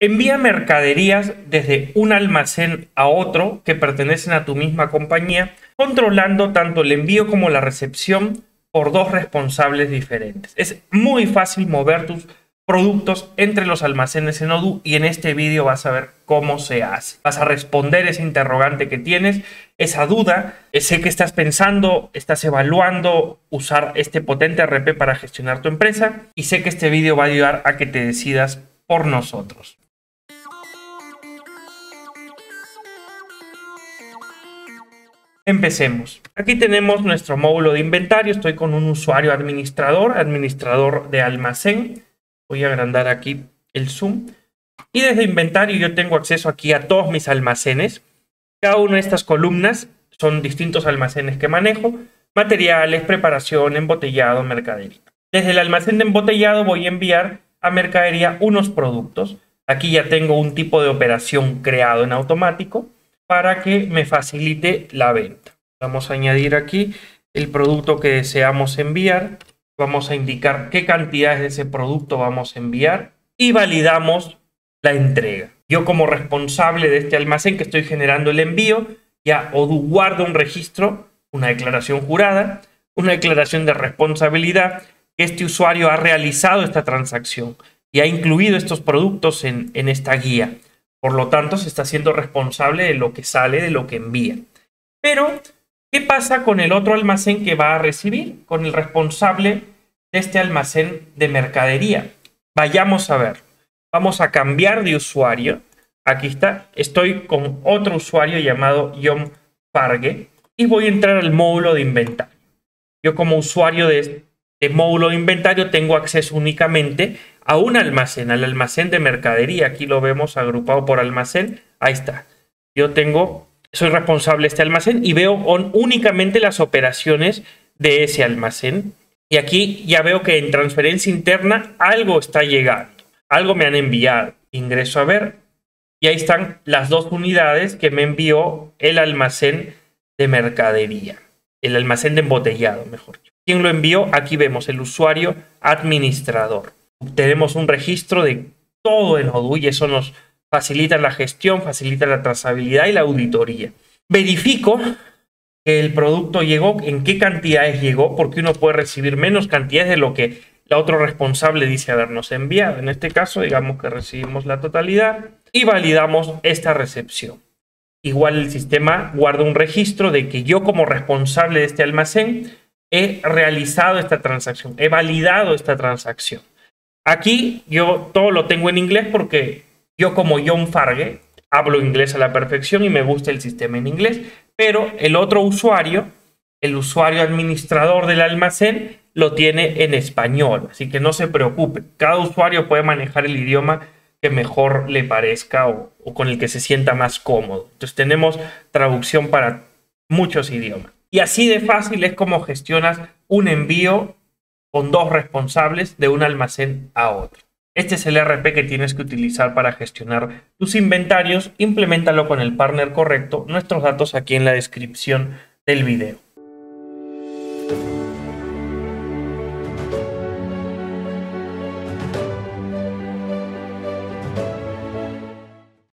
Envía mercaderías desde un almacén a otro que pertenecen a tu misma compañía, controlando tanto el envío como la recepción por dos responsables diferentes. Es muy fácil mover tus productos entre los almacenes en Odoo y en este vídeo vas a ver cómo se hace. Vas a responder ese interrogante que tienes, esa duda. Sé que estás pensando, estás evaluando usar este potente RP para gestionar tu empresa y sé que este vídeo va a ayudar a que te decidas por nosotros. Empecemos. Aquí tenemos nuestro módulo de inventario. Estoy con un usuario administrador, administrador de almacén. Voy a agrandar aquí el zoom. Y desde inventario yo tengo acceso aquí a todos mis almacenes. Cada una de estas columnas son distintos almacenes que manejo. Materiales, preparación, embotellado, mercadería. Desde el almacén de embotellado voy a enviar a mercadería unos productos. Aquí ya tengo un tipo de operación creado en automático para que me facilite la venta. Vamos a añadir aquí el producto que deseamos enviar. Vamos a indicar qué cantidades de ese producto vamos a enviar y validamos la entrega. Yo como responsable de este almacén que estoy generando el envío, ya Odoo guarda un registro, una declaración jurada, una declaración de responsabilidad que este usuario ha realizado esta transacción y ha incluido estos productos en, en esta guía. Por lo tanto, se está haciendo responsable de lo que sale, de lo que envía. Pero, ¿qué pasa con el otro almacén que va a recibir? Con el responsable de este almacén de mercadería. Vayamos a ver. Vamos a cambiar de usuario. Aquí está. Estoy con otro usuario llamado John Fargue y voy a entrar al módulo de inventario. Yo como usuario de este módulo de inventario tengo acceso únicamente a un almacén, al almacén de mercadería. Aquí lo vemos agrupado por almacén. Ahí está. Yo tengo, soy responsable de este almacén y veo únicamente las operaciones de ese almacén. Y aquí ya veo que en transferencia interna algo está llegando. Algo me han enviado. Ingreso a ver. Y ahí están las dos unidades que me envió el almacén de mercadería. El almacén de embotellado, mejor. ¿Quién lo envió? Aquí vemos el usuario administrador tenemos un registro de todo en Odoo y eso nos facilita la gestión, facilita la trazabilidad y la auditoría. Verifico que el producto llegó, en qué cantidades llegó, porque uno puede recibir menos cantidades de lo que la otro responsable dice habernos enviado. En este caso, digamos que recibimos la totalidad y validamos esta recepción. Igual el sistema guarda un registro de que yo como responsable de este almacén he realizado esta transacción, he validado esta transacción. Aquí yo todo lo tengo en inglés porque yo como John Farge hablo inglés a la perfección y me gusta el sistema en inglés, pero el otro usuario, el usuario administrador del almacén, lo tiene en español, así que no se preocupe, cada usuario puede manejar el idioma que mejor le parezca o, o con el que se sienta más cómodo. Entonces tenemos traducción para muchos idiomas. Y así de fácil es como gestionas un envío con dos responsables de un almacén a otro. Este es el RP que tienes que utilizar para gestionar tus inventarios. Implementalo con el partner correcto. Nuestros datos aquí en la descripción del video.